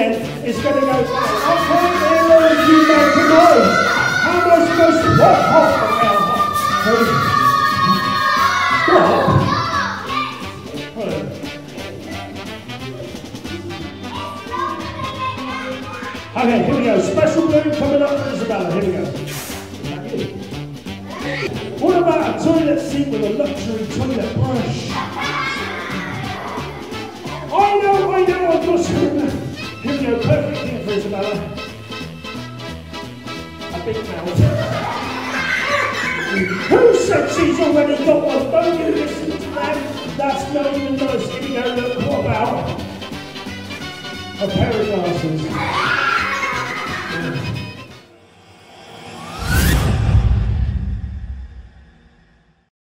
it's going to go. I can't hear you make a noise. How am I supposed to walk off Stop. Okay, here we go. Special blue coming up for Isabella. Here we go. What about a toilet seat with a luxury toilet brush? I know, I know, thing for Isabella. A big mouth. Who said she's already got one? Don't you listen to them? That's not even nice. Here we look, what about a pair of glasses?